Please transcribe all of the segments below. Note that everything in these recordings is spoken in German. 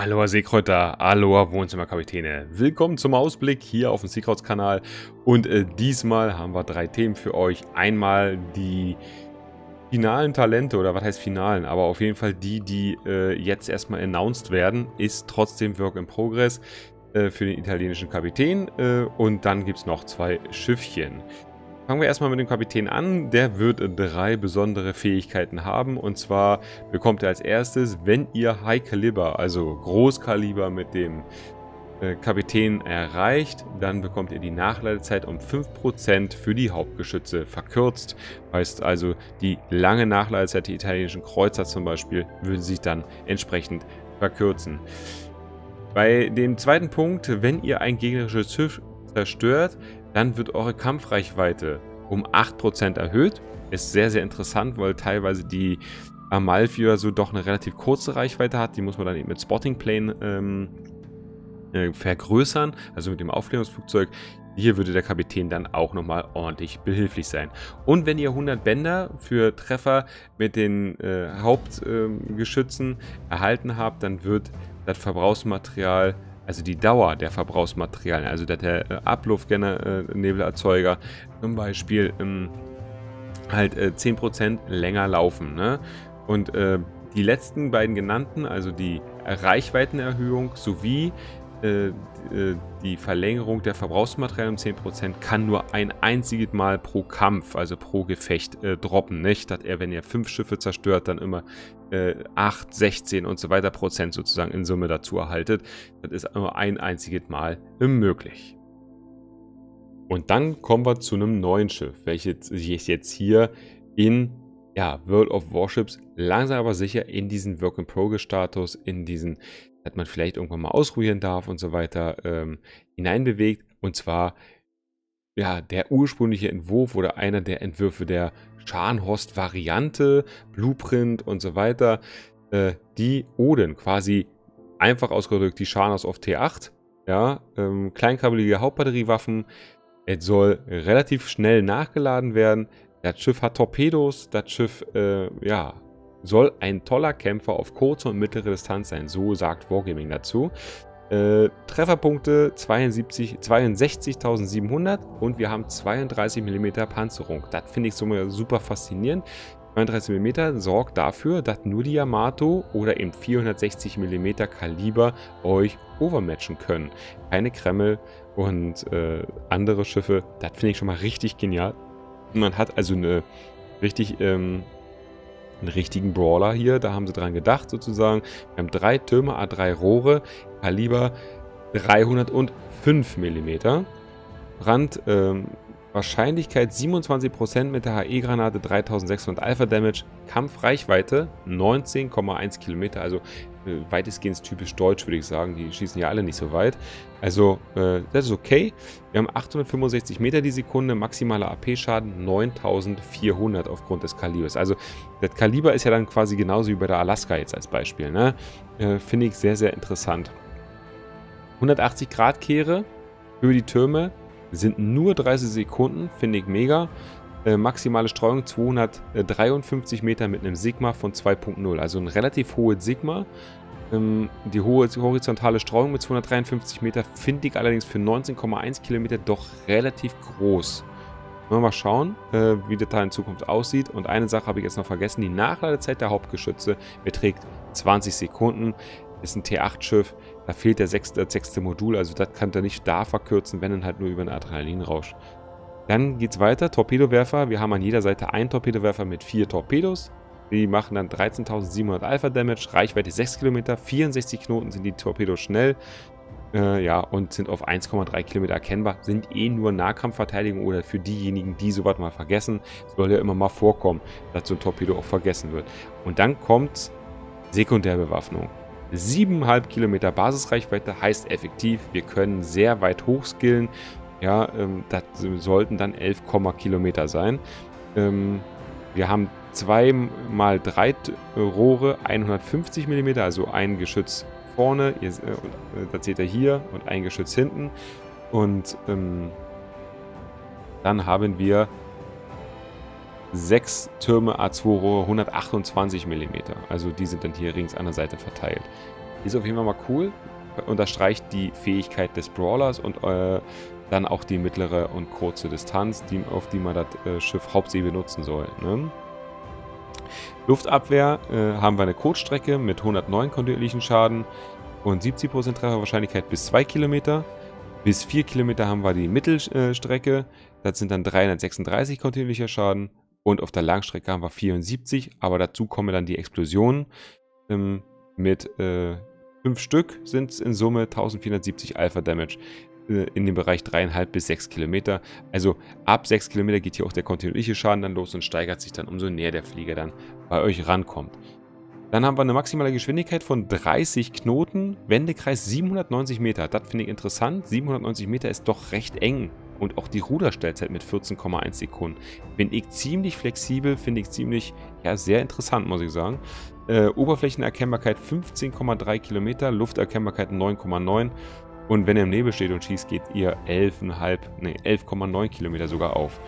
Aloha Seekräuter, Aloha Wohnzimmerkapitäne. Willkommen zum Ausblick hier auf dem Seekrauts-Kanal. Und äh, diesmal haben wir drei Themen für euch. Einmal die finalen Talente, oder was heißt finalen, aber auf jeden Fall die, die äh, jetzt erstmal announced werden, ist trotzdem Work in Progress äh, für den italienischen Kapitän. Äh, und dann gibt es noch zwei Schiffchen. Fangen wir erstmal mit dem Kapitän an. Der wird drei besondere Fähigkeiten haben. Und zwar bekommt er als erstes, wenn ihr High Caliber, also Großkaliber mit dem äh, Kapitän erreicht, dann bekommt ihr die Nachladezeit um 5% für die Hauptgeschütze verkürzt. Heißt also, die lange Nachladezeit der italienischen Kreuzer zum Beispiel würde sich dann entsprechend verkürzen. Bei dem zweiten Punkt, wenn ihr ein gegnerisches Schiff zerstört, dann wird eure Kampfreichweite um 8% erhöht. Ist sehr, sehr interessant, weil teilweise die Amalfi oder so doch eine relativ kurze Reichweite hat. Die muss man dann eben mit Spotting Plane ähm, äh, vergrößern, also mit dem Aufklärungsflugzeug. Hier würde der Kapitän dann auch nochmal ordentlich behilflich sein. Und wenn ihr 100 Bänder für Treffer mit den äh, Hauptgeschützen äh, erhalten habt, dann wird das Verbrauchsmaterial also die Dauer der Verbrauchsmaterialien, also der, der äh, Abluftnebelerzeuger zum Beispiel ähm, halt äh, 10% länger laufen. Ne? Und äh, die letzten beiden genannten, also die Reichweitenerhöhung sowie äh, äh, die Verlängerung der Verbrauchsmaterialien um 10% kann nur ein einziges Mal pro Kampf, also pro Gefecht, äh, droppen. Nicht, dass er, wenn ihr fünf Schiffe zerstört, dann immer äh, 8, 16 und so weiter Prozent sozusagen in Summe dazu erhaltet. Das ist nur ein einziges Mal möglich. Und dann kommen wir zu einem neuen Schiff, welches sich jetzt hier in ja, World of Warships langsam aber sicher in diesen Work-in-Progress-Status, in diesen dass man vielleicht irgendwann mal ausruhen darf und so weiter, ähm, hineinbewegt. Und zwar ja, der ursprüngliche Entwurf oder einer der Entwürfe der Scharnhorst-Variante, Blueprint und so weiter, äh, die Oden quasi einfach ausgedrückt die Scharnhorst auf T8, ja, ähm, kleinkabelige Hauptbatteriewaffen. Es soll relativ schnell nachgeladen werden. Das Schiff hat Torpedos, das Schiff, äh, ja, soll ein toller Kämpfer auf kurze und mittlere Distanz sein, so sagt Wargaming dazu. Äh, Trefferpunkte 62.700 und wir haben 32 mm Panzerung. Das finde ich super faszinierend. 32 mm sorgt dafür, dass nur die Yamato oder eben 460 mm Kaliber euch overmatchen können. Keine Kreml und äh, andere Schiffe. Das finde ich schon mal richtig genial. Man hat also eine richtig ähm, einen richtigen Brawler hier. Da haben sie dran gedacht sozusagen. Wir haben drei Türme, A3 Rohre, Kaliber 305 mm. Brand, ähm, Wahrscheinlichkeit 27% mit der HE-Granate 3600 Alpha Damage. Kampfreichweite 19,1 Kilometer, also weitestgehend typisch deutsch, würde ich sagen. Die schießen ja alle nicht so weit. Also, äh, das ist okay. Wir haben 865 Meter die Sekunde, maximaler AP-Schaden 9400 aufgrund des Kalibers. Also, das Kaliber ist ja dann quasi genauso wie bei der Alaska jetzt als Beispiel. Ne? Äh, Finde ich sehr, sehr interessant. 180 Grad Kehre für die Türme sind nur 30 Sekunden, finde ich mega. Äh, maximale Streuung 253 Meter mit einem Sigma von 2.0. Also ein relativ hohes Sigma. Ähm, die hohe horizontale Streuung mit 253 Meter finde ich allerdings für 19,1 Kilometer doch relativ groß. Mal schauen, äh, wie das da in Zukunft aussieht. Und eine Sache habe ich jetzt noch vergessen. Die Nachladezeit der Hauptgeschütze beträgt 20 Sekunden. Ist ein T8-Schiff. Da fehlt der sechste, das sechste Modul. Also das kann er nicht da verkürzen, wenn dann halt nur über einen Adrenalinrausch. Dann geht es weiter, Torpedowerfer. Wir haben an jeder Seite einen Torpedowerfer mit vier Torpedos. Die machen dann 13.700 Alpha Damage, Reichweite 6 Kilometer, 64 Knoten sind die Torpedos schnell. Äh, ja, und sind auf 1,3 Kilometer erkennbar. Sind eh nur Nahkampfverteidigung oder für diejenigen, die sowas mal vergessen. Soll ja immer mal vorkommen, dass so ein Torpedo auch vergessen wird. Und dann kommt Sekundärbewaffnung. 7,5 Kilometer Basisreichweite heißt effektiv, wir können sehr weit hochskillen ja, ähm, das sollten dann 11, Kilometer sein. Ähm, wir haben zwei mal drei Rohre, 150 mm, also ein Geschütz vorne, ihr, äh, das seht ihr hier, und ein Geschütz hinten. Und ähm, dann haben wir sechs Türme A2 Rohre, 128 mm. Also die sind dann hier rings an der Seite verteilt. Ist auf jeden Fall mal cool. Unterstreicht die Fähigkeit des Brawlers und äh, dann auch die mittlere und kurze Distanz, die, auf die man das äh, Schiff hauptsächlich benutzen soll. Ne? Luftabwehr äh, haben wir eine Kurzstrecke mit 109 kontinuierlichen Schaden und 70% Trefferwahrscheinlichkeit bis 2 Kilometer. Bis 4 Kilometer haben wir die Mittelstrecke, das sind dann 336 kontinuierlicher Schaden. Und auf der Langstrecke haben wir 74, aber dazu kommen dann die Explosionen. Ähm, mit äh, 5 Stück sind es in Summe 1470 Alpha Damage. Äh, in dem Bereich 3,5 bis 6 Kilometer. Also ab 6 Kilometer geht hier auch der kontinuierliche Schaden dann los und steigert sich dann, umso näher der Flieger dann bei euch rankommt. Dann haben wir eine maximale Geschwindigkeit von 30 Knoten, Wendekreis 790 Meter. Das finde ich interessant. 790 Meter ist doch recht eng. Und auch die Ruderstellzeit mit 14,1 Sekunden. Finde ich ziemlich flexibel, finde ich ziemlich, ja, sehr interessant, muss ich sagen. Äh, Oberflächenerkennbarkeit 15,3 Kilometer, Lufterkennbarkeit 9,9 und wenn ihr im Nebel steht und schießt, geht ihr 11,5, nee, 11,9 Kilometer sogar auf.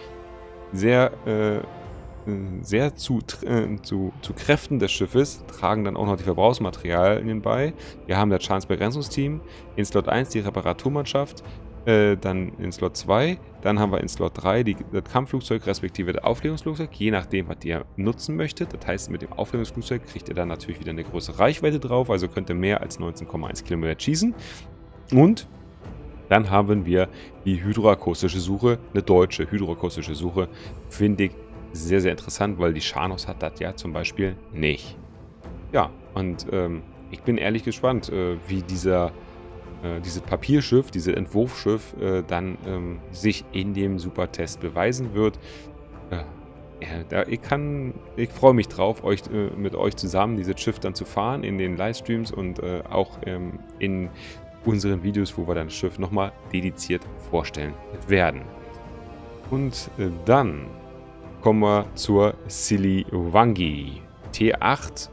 Sehr, äh, sehr zu, äh, zu, zu Kräften des Schiffes tragen dann auch noch die Verbrauchsmaterialien bei. Wir haben das Schadensbegrenzungsteam, in Slot 1 die Reparaturmannschaft, äh, dann in Slot 2, dann haben wir in Slot 3 die, das Kampfflugzeug respektive das Aufklärungsflugzeug, je nachdem, was ihr nutzen möchtet. Das heißt, mit dem Aufklärungsflugzeug kriegt ihr dann natürlich wieder eine große Reichweite drauf, also könnt ihr mehr als 19,1 Kilometer schießen. Und dann haben wir die hydroakustische Suche, eine deutsche hydroakustische Suche. Finde ich sehr, sehr interessant, weil die Scharnos hat das ja zum Beispiel nicht. Ja, und ähm, ich bin ehrlich gespannt, äh, wie dieser, äh, dieses Papierschiff, dieses Entwurfschiff äh, dann ähm, sich in dem Supertest beweisen wird. Äh, ja, da, ich kann, ich freue mich drauf, euch äh, mit euch zusammen dieses Schiff dann zu fahren in den Livestreams und äh, auch ähm, in unseren Videos, wo wir dann das Schiff nochmal dediziert vorstellen werden. Und äh, dann kommen wir zur Siliwangi. T8,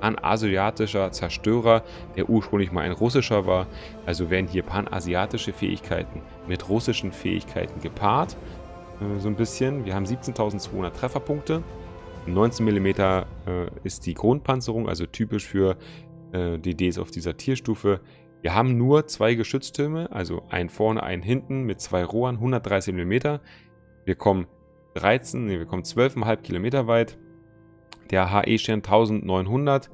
ein asiatischer Zerstörer, der ursprünglich mal ein russischer war. Also werden hier panasiatische Fähigkeiten mit russischen Fähigkeiten gepaart. Äh, so ein bisschen. Wir haben 17.200 Trefferpunkte. 19 mm äh, ist die Grundpanzerung, also typisch für äh, DDs auf dieser Tierstufe. Wir haben nur zwei Geschütztürme, also einen vorne, einen hinten mit zwei Rohren, 130 mm. Wir kommen 13, nee, wir kommen 12,5 Kilometer weit. Der HE-Stern 1900,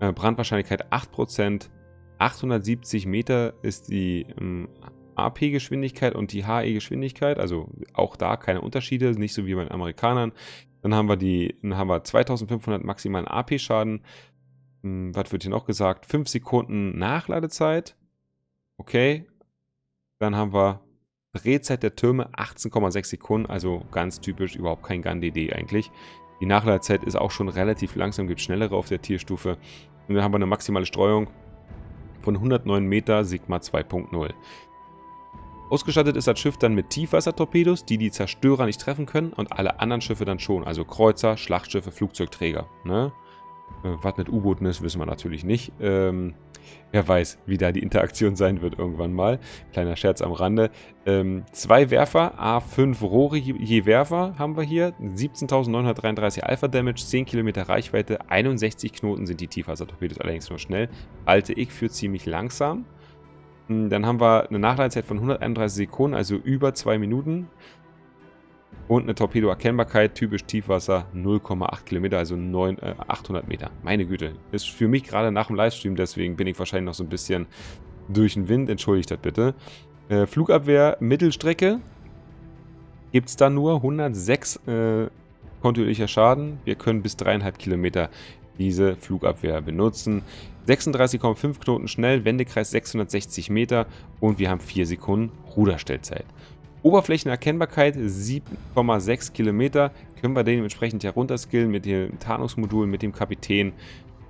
äh, Brandwahrscheinlichkeit 8%, 870 Meter ist die ähm, AP-Geschwindigkeit und die HE-Geschwindigkeit, also auch da keine Unterschiede, nicht so wie bei den Amerikanern. Dann haben wir, die, dann haben wir 2500 maximalen AP-Schaden, hm, was wird hier noch gesagt? 5 Sekunden Nachladezeit. Okay. Dann haben wir Drehzeit der Türme 18,6 Sekunden, also ganz typisch, überhaupt kein Gun-DD eigentlich. Die Nachladezeit ist auch schon relativ langsam, gibt schnellere auf der Tierstufe. Und dann haben wir eine maximale Streuung von 109 Meter Sigma 2.0. Ausgestattet ist das Schiff dann mit Tiefwassertorpedos, die die Zerstörer nicht treffen können und alle anderen Schiffe dann schon, also Kreuzer, Schlachtschiffe, Flugzeugträger. Ne? Äh, was mit U-Booten ist, wissen wir natürlich nicht. Ähm, wer weiß, wie da die Interaktion sein wird irgendwann mal. Kleiner Scherz am Rande. Ähm, zwei Werfer, A5 Rohre je Werfer haben wir hier. 17.933 Alpha Damage, 10 Kilometer Reichweite, 61 Knoten sind die Tiefwassertorpedos allerdings nur schnell. Alte Ich für ziemlich langsam. Hm, dann haben wir eine Nachladezeit von 131 Sekunden, also über 2 Minuten. Und eine Torpedo-Erkennbarkeit, typisch Tiefwasser, 0,8 Kilometer, also 9, äh, 800 Meter. Meine Güte, ist für mich gerade nach dem Livestream, deswegen bin ich wahrscheinlich noch so ein bisschen durch den Wind. Entschuldigt das bitte. Äh, Flugabwehr Mittelstrecke gibt es da nur 106 äh, kontinuierlicher Schaden. Wir können bis 3,5 Kilometer diese Flugabwehr benutzen. 36,5 Knoten schnell, Wendekreis 660 Meter und wir haben 4 Sekunden Ruderstellzeit. Oberflächenerkennbarkeit 7,6 Kilometer. Können wir dementsprechend herunterskillen mit dem Tarnungsmodul, mit dem Kapitän.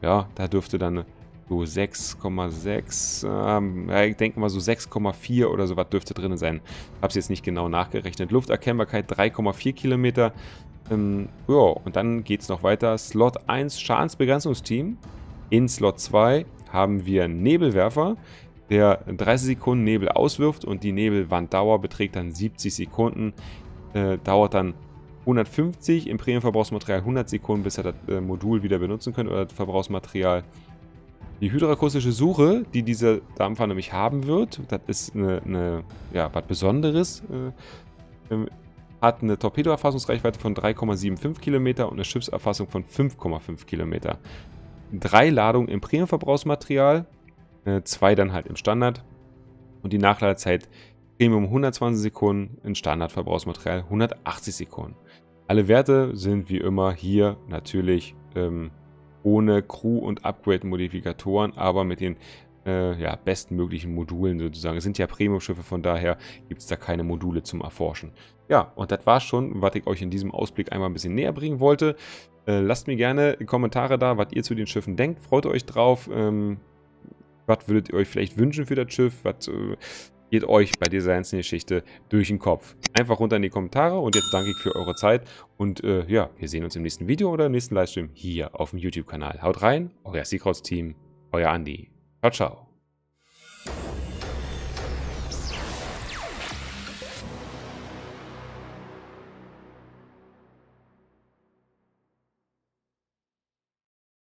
Ja, da dürfte dann so 6,6, ähm, ich denke mal so 6,4 oder so was dürfte drin sein. Habe es jetzt nicht genau nachgerechnet. Lufterkennbarkeit 3,4 Kilometer. Ähm, ja, und dann geht es noch weiter. Slot 1 Schadensbegrenzungsteam. In Slot 2 haben wir Nebelwerfer der 30 Sekunden Nebel auswirft und die Nebelwanddauer beträgt dann 70 Sekunden. Äh, dauert dann 150 im Premium-Verbrauchsmaterial 100 Sekunden, bis ihr das äh, Modul wieder benutzen könnt oder das Verbrauchsmaterial. Die hydrakustische Suche, die dieser Dampfer nämlich haben wird, das ist eine, eine ja, was Besonderes, äh, ähm, hat eine Torpedoerfassungsreichweite von 3,75 Kilometer und eine Schiffserfassung von 5,5 Kilometer. Drei Ladungen im Premium-Verbrauchsmaterial, äh, zwei dann halt im Standard und die Nachladezeit Premium 120 Sekunden, in Standardverbrauchsmaterial 180 Sekunden. Alle Werte sind wie immer hier natürlich ähm, ohne Crew- und Upgrade-Modifikatoren, aber mit den äh, ja, bestmöglichen Modulen sozusagen. Es sind ja Premium-Schiffe, von daher gibt es da keine Module zum Erforschen. Ja, und das war schon, was ich euch in diesem Ausblick einmal ein bisschen näher bringen wollte. Äh, lasst mir gerne Kommentare da, was ihr zu den Schiffen denkt. Freut euch drauf. Ähm, was würdet ihr euch vielleicht wünschen für das Schiff? Was äh, geht euch bei dieser ganzen Geschichte durch den Kopf? Einfach runter in die Kommentare und jetzt danke ich für eure Zeit. Und äh, ja, wir sehen uns im nächsten Video oder im nächsten Livestream hier auf dem YouTube-Kanal. Haut rein, euer Seakrauts-Team, euer Andi. Ciao, ciao.